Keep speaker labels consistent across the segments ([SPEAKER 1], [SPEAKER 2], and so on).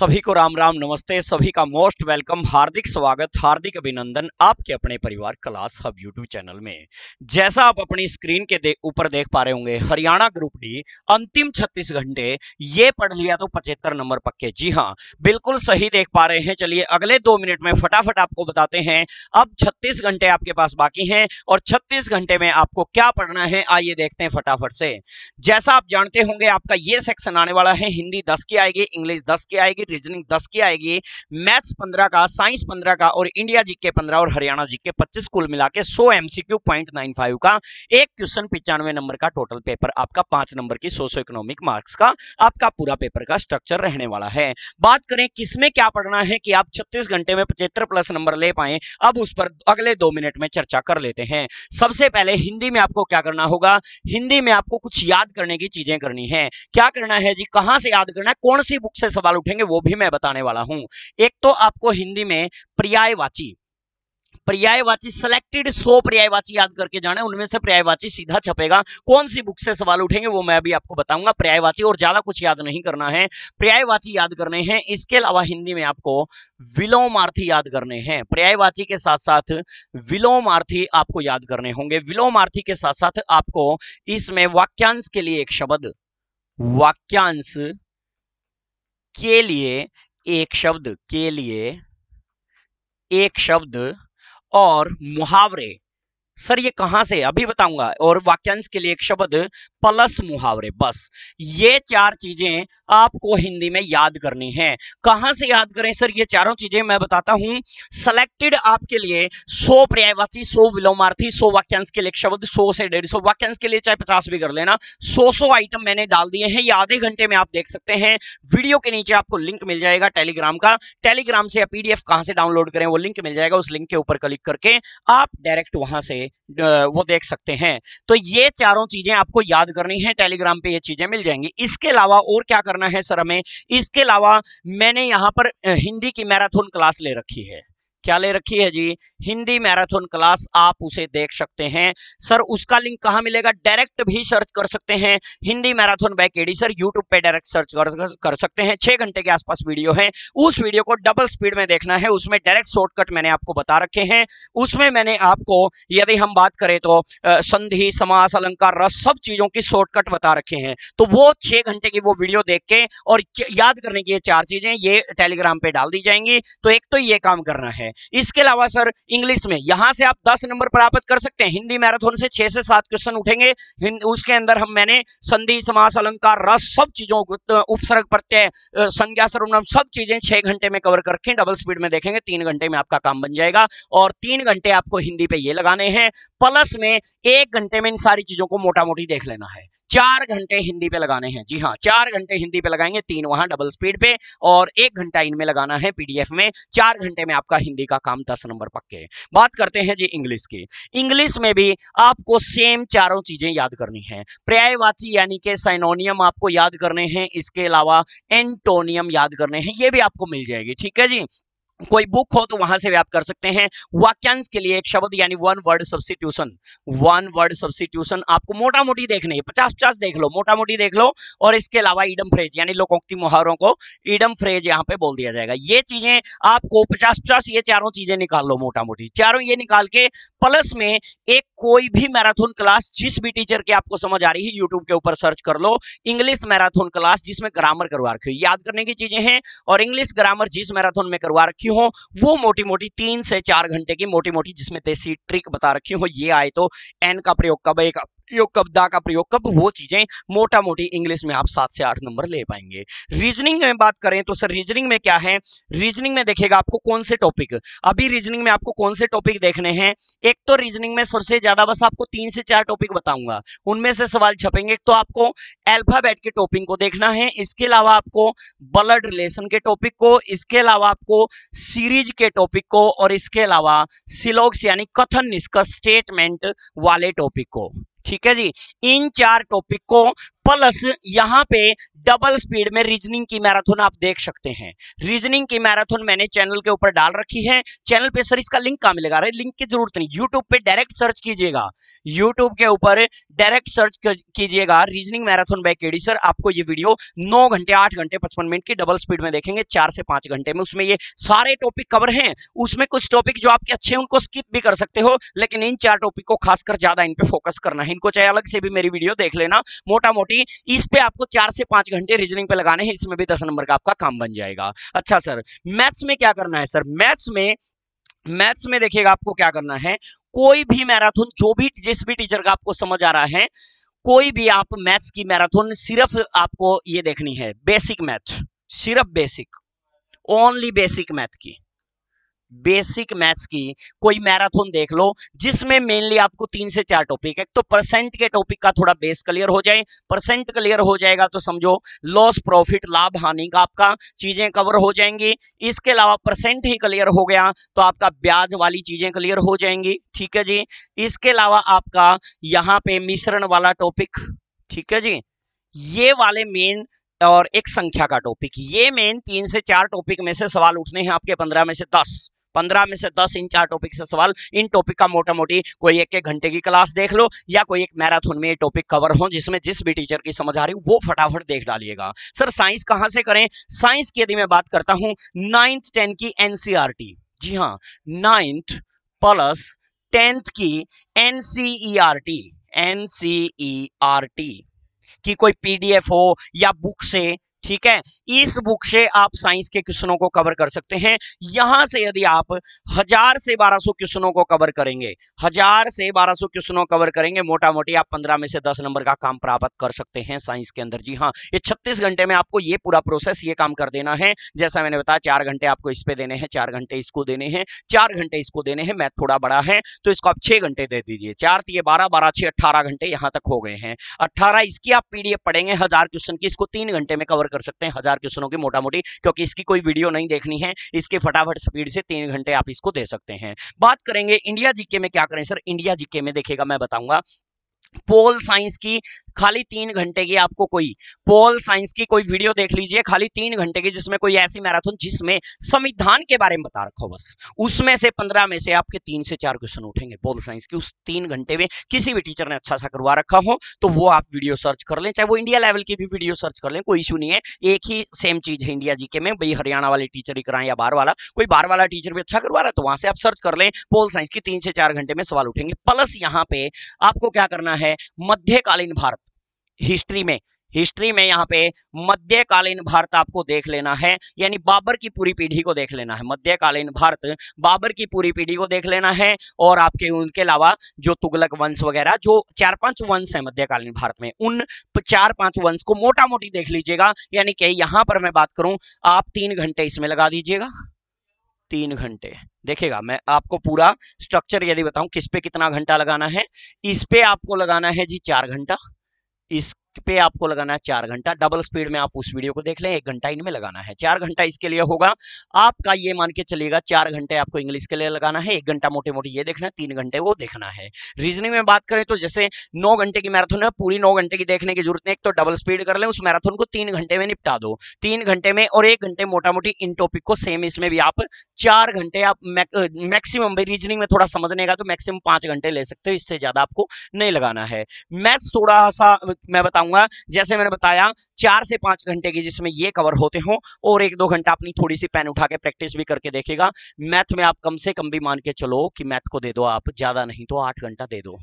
[SPEAKER 1] सभी को राम राम नमस्ते। सभी का मोस्ट वेलकम हार्दिक स्वागत हार्दिक अभिनंदन आपके अपने परिवार क्लास हब यूट्यूब चैनल में। जैसा आप अपनी स्क्रीन के दे, ऊपर देख पा रहे होंगे हरियाणा ग्रुप डी अंतिम 36 घंटे ये पढ़ लिया तो पचहत्तर नंबर पक्के। जी हाँ बिल्कुल सही देख पा रहे हैं। चलिए अगले दो मिनट में फटाफट आपको बताते हैं। अब छत्तीस घंटे आपके पास बाकी है और छत्तीस घंटे में आपको क्या पढ़ना है आइए देखते हैं फटाफट से। जैसा आप जानते होंगे आपका ये सेक्शन आने वाला है हिंदी दस की आएगी इंग्लिश दस की आएगी आएगी रीजनिंग दस की आएगी। मैथ्स पंद्रह का, साइंस पंद्रह का और इंडिया जी के पंद्रह और हरियाणा जी के पच्चीस कुल मिला के सौ एमसीक्यू पॉइंट नाइन फाइव का, एक क्वेश्चन पिचानवे नंबर का टोटल पेपर आपका पाँच नंबर की सोशो इकोनॉमिक मार्क्स का, आपका पूरा पेपर का स्ट्रक्चर रहने वाला है। बात करें किसमें क्या पढ़ना है कि आप छत्तीस घंटे में पचहत्तर प्लस नंबर ले पाए, अब उस पर अगले दो मिनट में चर्चा कर लेते हैं। सबसे पहले हिंदी में आपको क्या करना होगा? हिंदी में आपको कुछ याद करने की चीज़ें करनी है। क्या करना है जी? कहाँ से याद करना है? कौन सी बुक से सवाल उठेंगे वो भी मैं बताने वाला हूँ। एक तो आपको हिंदी में पर्यायवाची। पर्यायवाची सिलेक्टेड सो पर्यायवाची याद करके जाना, उनमें से पर्यायवाची सीधा छपेगा। कौन सी बुक से सवाल उठेंगे, वो मैं अभी आपको बताऊँगा। पर्यायवाची, और ज़्यादा कुछ याद नहीं करना है। पर्यायवाची याद करने हैं, इसके अलावा हिंदी में आपको विलोमार्थी याद करने हैं। पर्यायवाची के साथ साथ विलोमार्थी आपको याद करने होंगे। विलोमार्थी के साथ साथ आपको इसमें वाक्यांश के लिए एक शब्द, वाक्यांश के लिए एक शब्द, के लिए एक शब्द और मुहावरे। सर, ये कहाँ से अभी बताऊँगा। और वाक्यांश के लिए एक शब्द प्लस मुहावरे, बस। ये चार चीज़ें आपको हिंदी में याद करनी है। कहाँ से याद करें सर? ये चारों चीज़ें मैं बताता हूँ। सेलेक्टेड आपके लिए सौ पर्यायवाची, सौ विलोमार्थी, सौ वाक्यांश के लिए शब्द सौ से डेढ़ सौ वाक्यांश के लिए चाहे पचास भी कर लेना। सौ सौ आइटम मैंने डाल दिए हैं। ये आधे घंटे में आप देख सकते हैं। वीडियो के नीचे आपको लिंक मिल जाएगा टेलीग्राम का। टेलीग्राम से या पीडीएफ कहाँ से डाउनलोड करें वो लिंक मिल जाएगा। उस लिंक के ऊपर क्लिक करके आप डायरेक्ट वहाँ से वो देख सकते हैं। तो ये चारों चीज़ें आपको याद करनी है टेलीग्राम पे ये चीज़ें मिल जाएँगी। इसके अलावा और क्या करना है सर हमें? इसके अलावा मैंने यहाँ पर हिंदी की मैराथन क्लास ले रखी है। क्या ले रखी है जी? हिंदी मैराथन क्लास आप उसे देख सकते हैं। सर उसका लिंक कहाँ मिलेगा? डायरेक्ट भी सर्च कर सकते हैं। Hindi marathon by KD sir YouTube पे डायरेक्ट सर्च कर, कर सकते हैं। छह घंटे के आसपास वीडियो है। उस वीडियो को डबल स्पीड में देखना है। उसमें डायरेक्ट शॉर्टकट मैंने आपको बता रखे हैं। उसमें मैंने आपको यदि हम बात करें तो संधि समास अलंकार रस सब चीज़ों की शॉर्टकट बता रखे हैं। तो वो छह घंटे की वो वीडियो देख के और याद करने की ये चार चीज़ें ये टेलीग्राम पे डाल दी जाएँगी। तो एक तो ये काम करना है। इसके अलावा सर, इंग्लिश में, यहाँ से आप दस नंबर प्राप्त कर सकते हैं। हिंदी मैराथन से छह से सात क्वेश्चन उठेंगे। उसके अंदर हम मैंने संधि, समास, अलंकार, रस, सब चीज़ों उपसर्ग, प्रत्यय संज्ञा, सर्वनाम, सब चीज़ें छह घंटे में कवर करके डबल स्पीड में देखेंगे। तीन घंटे में आपका काम बन जाएगा और तीन घंटे आपको हिंदी पे ये लगाने हैं। प्लस में एक घंटे में इन सारी चीज़ों को मोटा मोटी देख लेना है। चार घंटे हिंदी पे लगाने हैं। जी हाँ चार घंटे हिंदी पे लगाएँगे, तीन वहाँ डबल स्पीड पे और एक घंटा इनमें लगाना है पीडीएफ में। चार घंटे में आपका हिंदी का काम दस नंबर पक्के बात करते हैं जी इंग्लिश की। इंग्लिश में भी आपको सेम चारों चीज़ें याद करनी है। पर्यायवाची यानी कि साइनोनियम आपको याद करने हैं, इसके अलावा एंटोनियम याद करने हैं, ये भी आपको मिल जाएगी, ठीक है जी? कोई बुक हो तो वहाँ से भी आप कर सकते हैं। वाक्यांश के लिए एक शब्द यानी one word substitution one word substitution आपको मोटा मोटी देखनी है। पचास पचास देख लो मोटा मोटी देख लो और इसके अलावा ईडम फ्रेज यानी लोकोक्ति मुहावरों को ईडम फ्रेज यहाँ पे बोल दिया जाएगा। ये चीज़ें आपको पचास पचास ये चारों चीज़ें निकाल लो मोटा मोटी चारों ये निकाल के प्लस में एक कोई भी मैराथन क्लास जिस भी टीचर की आपको समझ आ रही है यूट्यूब के ऊपर सर्च कर लो। इंग्लिश मैराथन क्लास जिसमें ग्रामर करवा रखी याद करने की चीज़ें हैं और इंग्लिश ग्रामर जिस मैराथन में करवा रखी हो, वो मोटी मोटी तीन से चार घंटे की मोटी मोटी जिसमें देसी ट्रिक बता रखी हो, ये आए तो एन का प्रयोग कब एक प्रयोग कब दा का प्रयोग, कब वो चीज़ें मोटा मोटी इंग्लिश में आप सात से आठ नंबर ले पाएँगे। रीजनिंग में बात करें तो सर रीजनिंग में क्या है? रीजनिंग में देखिएगा आपको कौन से टॉपिक अभी रीजनिंग में आपको कौन से टॉपिक देखने हैं? एक तो रीजनिंग में सबसे ज़्यादा बस आपको तीन से चार टॉपिक बताऊँगा। उनमें से सवाल छपेंगे। तो आपको एल्फाबेट के टॉपिक को देखना है, इसके अलावा आपको ब्लड रिलेशन के टॉपिक को, इसके अलावा आपको सीरीज़ के टॉपिक को, और इसके अलावा सिलोक्स यानी कथन निष्कर्ष स्टेटमेंट वाले टॉपिक को। ठीक है जी? इन चार टॉपिक को प्लस यहाँ पे डबल स्पीड में रीजनिंग की मैराथन आप देख सकते हैं। रीजनिंग की मैराथन मैंने चैनल के ऊपर डाल रखी है। चैनल पे सर इसका लिंक कहाँ मिलेगा? अरे लिंक की ज़रूरत नहीं। यूट्यूब पे डायरेक्ट सर्च कीजिएगा। यूट्यूब के ऊपर डायरेक्ट सर्च कीजिएगा reasoning marathon by KD sir आपको ये वीडियो नौ घंटे, आठ घंटे, पचपन मिनट की डबल स्पीड में देखेंगे। चार से पाँच घंटे में उसमें ये सारे टॉपिक कवर हैं। उसमें कुछ टॉपिक जो आपके अच्छे हैं, उनको स्किप भी कर सकते हो। लेकिन इन चार टॉपिक को खासकर ज़्यादा इन पे फोकस करना है। इनको चाहे अलग से भी मेरी वीडियो देख लेना। मोटा मोटी इस पे आपको चार से घंटे रीजनिंग पे लगाने हैं, इसमें भी दस नंबर का आपका काम बन जाएगा। अच्छा सर मैथ्स में क्या करना है सर मैथ्स में मैथ्स में देखिएगा आपको क्या करना है। कोई भी मैराथन जो भी, जिस भी टीचर का आपको समझ आ रहा है, कोई भी आप मैथ्स की मैराथन सिर्फ़ आपको ये देखनी है बेसिक मैथ सिर्फ़ बेसिक ओनली बेसिक मैथ की। बेसिक मैथ्स की कोई मैराथन देख लो, जिसमें मेनली आपको तीन से चार टॉपिक एक तो परसेंट के टॉपिक का थोड़ा बेस क्लियर हो जाए परसेंट क्लियर हो जाएगा तो समझो लॉस प्रॉफिट लाभ, हानि का आपका चीज़ें कवर हो जाएँगी। इसके अलावा परसेंट ही क्लियर हो गया तो आपका ब्याज वाली चीज़ें क्लियर हो जाएँगी, ठीक है जी? इसके अलावा आपका यहाँ पे मिश्रण वाला टॉपिक ठीक है जी? ये वाले मेन और एक संख्या का टॉपिक ये मेन तीन से चार टॉपिक में से सवाल उठने हैं आपके, पंद्रह में से दस। पंद्रह में से दस इन चार टॉपिक से सवाल, इन टॉपिक का मोटा मोटी कोई एक एक घंटे की क्लास देख लो, या कोई एक मैराथन में टॉपिक कवर हो, जिसमें जिस भी टीचर की समझ आ रही वो फटाफट देख डालिएगा। सर साइंस कहाँ से करें? साइंस की यदि मैं बात करता हूँ नाइन्थ टेंथ की एनसीआरटी जी हाँ नाइन्थ प्लस टेंथ की एनसीईआरटी एनसीईआरटी की कोई पीडीएफ हो या बुक से ठीक है? इस बुक से आप साइंस के क्वेश्चनों को कवर कर सकते हैं। यहाँ से यदि आप हज़ार से बारह सौ क्वेश्चनों को कवर करेंगे, हज़ार से बारह सौ क्वेश्चनों कवर करेंगे मोटा मोटी आप पंद्रह में से दस नंबर का काम प्राप्त कर सकते हैं साइंस के अंदर। जी हाँ ये छत्तीस घंटे में आपको ये पूरा प्रोसेस ये काम कर देना है। जैसा मैंने बताया, चार घंटे आपको इस पे देने हैं, चार घंटे इसको देने हैं, चार घंटे इसको देने हैं मैथ थोड़ा बड़ा है तो इसको आप छह घंटे दे दीजिए। चार दिए बारह बारह छह अट्ठारह घंटे यहाँ तक हो गए हैं। अट्ठारह इसकी आप पीडीएफ पढ़ेंगे, हज़ार क्वेश्चन की, इसको तीन घंटे में कवर कर सकते हैं हज़ार क्वेश्चनों की मोटा मोटी क्योंकि इसकी कोई वीडियो नहीं देखनी है। इसके फटाफट स्पीड से तीन घंटे आप इसको दे सकते हैं। बात करेंगे इंडिया जीके में क्या करें? सर, इंडिया जीके में देखेगा मैं बताऊँगा। पोल साइंस की खाली तीन घंटे की आपको कोई पोल साइंस की कोई वीडियो देख लीजिए, खाली तीन घंटे की, जिसमें कोई ऐसी मैराथन जिसमें संविधान के बारे में बता रखो बस। उसमें से पंद्रह में से आपके तीन से चार क्वेश्चन उठेंगे पोल साइंस की। उस तीन घंटे में किसी भी टीचर ने अच्छा सा करवा रखा हो तो वो आप वीडियो सर्च कर लें। चाहे वो इंडिया लेवल की भी वीडियो सर्च कर लें, कोई इशू नहीं है। एक ही सेम चीज़ है इंडिया जीके में, भाई हरियाणा वाले टीचर ही कराएँ या बाहर वाला। कोई बाहर वाला टीचर भी अच्छा करवा रहा है तो वहाँ से आप सर्च कर लें। पोल साइंस की तीन से चार घंटे में सवाल उठेंगे। प्लस यहाँ पे आपको क्या करना है? मध्यकालीन भारत। हिस्ट्री में हिस्ट्री में यहाँ पे मध्यकालीन भारत आपको देख लेना है, यानी बाबर की पूरी पीढ़ी को देख लेना है। मध्यकालीन भारत बाबर की पूरी पीढ़ी को देख लेना है और आपके उनके अलावा जो तुगलक वंश वगैरह, जो चार पाँच वंश है मध्यकालीन भारत में, उन चार पाँच वंश को मोटा मोटी देख लीजिएगा, यानी कि यहाँ पर मैं बात करूँ, आप तीन घंटे इसमें लगा दीजिएगा। तीन घंटे। देखेगा मैं आपको पूरा स्ट्रक्चर यदि बताऊँ, किस पे कितना घंटा लगाना है? इस पे आपको लगाना है जी चार घंटा। इस पे आपको लगाना है चार घंटा। डबल स्पीड में आप उस वीडियो को देख लें, एक घंटा इनमें लगाना है। चार घंटा इसके लिए होगा। आपका ये मान के चलिएगा, चार घंटे आपको इंग्लिश के लिए लगाना है, एक घंटा मोटे मोटे ये देखना है तीन घंटे वो देखना है। रीजनिंग में बात करें तो जैसे नौ घंटे की मैराथन है, पूरी नौ घंटे की देखने की ज़रूरत नहीं, एक तो डबल स्पीड कर लें, उस मैराथन को तीन घंटे में निपटा दो। तीन घंटे में और एक घंटे मोटा मोटी इन टॉपिक को सेम इसमें भी आप चार घंटे आप मैक्सिमम रीजनिंग में थोड़ा समझने का तो मैक्सिमम पाँच घंटे ले सकते हो, इससे ज़्यादा आपको नहीं लगाना है। मैथ्स थोड़ा सा, मैं बताऊँगा। जैसे मैंने बताया, चार से पाँच घंटे की जिसमें ये कवर होते हो, और एक दो घंटा अपनी थोड़ी सी पेन उठा के प्रैक्टिस भी करके देखेगा मैथ में आप कम से कम भी मान के चलो कि मैथ को दे दो आप, ज़्यादा नहीं तो आठ घंटा दे दो।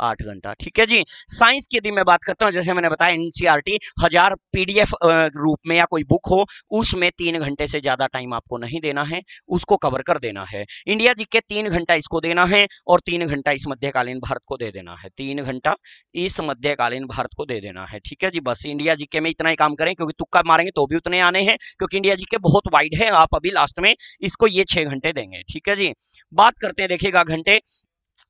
[SPEAKER 1] आठ घंटा। ठीक है जी? साइंस की यदि मैं बात करता हूँ, जैसे मैंने बताया एनसीआरटी हज़ार पीडीएफ रूप में या कोई बुक हो, उसमें तीन घंटे से ज़्यादा टाइम आपको नहीं देना है, उसको कवर कर देना है। इंडिया जी के तीन घंटा इसको देना है और तीन घंटा इस मध्यकालीन भारत को दे देना है। तीन घंटा इस मध्यकालीन भारत को दे देना है। ठीक है जी? बस इंडिया जी में इतना ही काम करें, क्योंकि तुक्का मारेंगे तो भी उतने आने हैं, क्योंकि इंडिया जी बहुत वाइड है, आप अभी लास्ट में इसको ये छह घंटे देंगे। ठीक है जी? बात करते हैं, देखिएगा, घंटे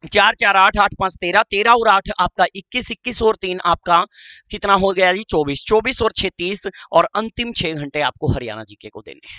[SPEAKER 1] चार चार आठ आठ पाँच तेरह तेरह और आठ आपका इक्कीस इक्कीस और तीन आपका कितना हो गया जी? चौबीस। चौबीस और छत्तीस और अंतिम छह घंटे आपको हरियाणा जीके को देने हैं।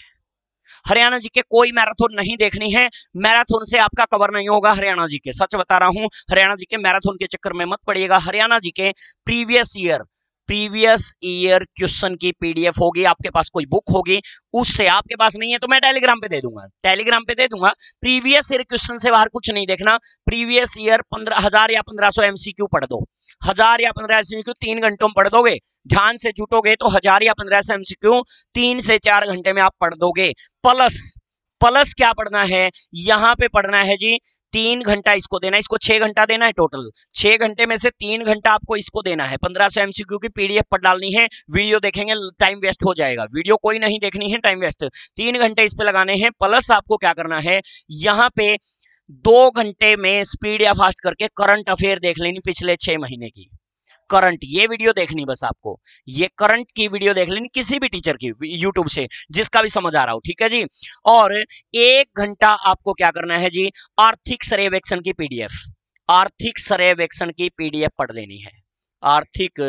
[SPEAKER 1] हरियाणा जी के कोई मैराथन नहीं देखनी है। मैराथन से आपका कवर नहीं होगा हरियाणा जी के। सच बता रहा हूँ, हरियाणा जी के मैराथन के चक्कर में मत पड़िएगा। Haryana G K previous year previous year question की पीडीएफ होगी, आपके पास कोई बुक होगी, उससे आपके पास नहीं है तो मैं टेलीग्राम पे दे दूँगा। टेलीग्राम पे दे दूँगा, प्रीवियस ईयर क्वेश्चन से बाहर कुछ नहीं देखना, प्रीवियस ईयर पंद्रह, हज़ार या पंद्रह सौ एमसीक्यू पढ़ दो। हज़ार या पंद्रह एमसीक्यू तीन घंटों में पढ़ दोगे, ध्यान से जुटोगे तो हज़ार या पंद्रह सौ एमसीक्यू तीन से चार घंटे में आप पढ़ दोगे। प्लस प्लस क्या पढ़ना है? यहाँ पे पढ़ना है जी तीन घंटा इसको देना है, इसको छह घंटा देना है टोटल छह घंटे में से तीन घंटा आपको इसको देना है। पंद्रह सौ एमसीक्यू की पीडीएफ पर डालनी है, वीडियो देखेंगे टाइम वेस्ट हो जाएगा। वीडियो कोई नहीं देखनी है टाइम वेस्ट तीन घंटे इस पर लगाने हैं प्लस आपको क्या करना है, यहाँ पे दो घंटे में स्पीड या फास्ट करके करंट अफेयर देख लेनी पिछले छह महीने की। करंट, ये वीडियो देखनी बस आपको। ये करंट की वीडियो देख लेनी किसी भी टीचर की, यूट्यूब से, जिसका भी समझ आ रहा हो, ठीक है जी? और एक घंटा आपको क्या करना है जी? आर्थिक सर्वेक्षण की पीडीएफ आर्थिक सर्वेक्षण की पीडीएफ पढ़ लेनी है। आर्थिक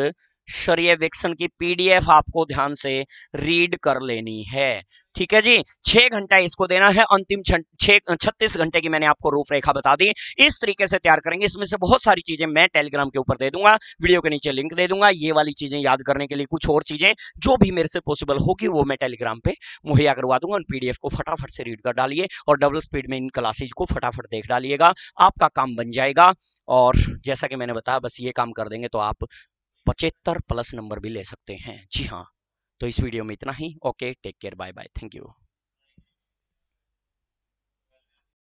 [SPEAKER 1] सर्वेक्षण की पीडीएफ आपको ध्यान से रीड कर लेनी है। ठीक है जी? छह घंटा इसको देना है, अंतिम छत्तीस घंटे की मैंने आपको रूपरेखा बता दी। इस तरीके से तैयार करेंगे। इसमें से बहुत सारी चीज़ें मैं टेलीग्राम के ऊपर दे दूँगा, वीडियो के नीचे लिंक दे दूँगा, ये वाली चीज़ें याद करने के लिए कुछ और चीज़ें जो भी मेरे से पॉसिबल होगी वो मैं टेलीग्राम पे मुहैया करवा दूँगा। उन पीडीएफ को फटाफट से रीड कर डालिए और डबल स्पीड में इन क्लासेज को फटाफट देख डालिएगा। आपका काम बन जाएगा और जैसा कि मैंने बताया, बस ये काम कर देंगे तो आप पचहत्तर प्लस नंबर भी ले सकते हैं। जी हाँ तो इस वीडियो में इतना ही। Okay, take care bye bye thank you.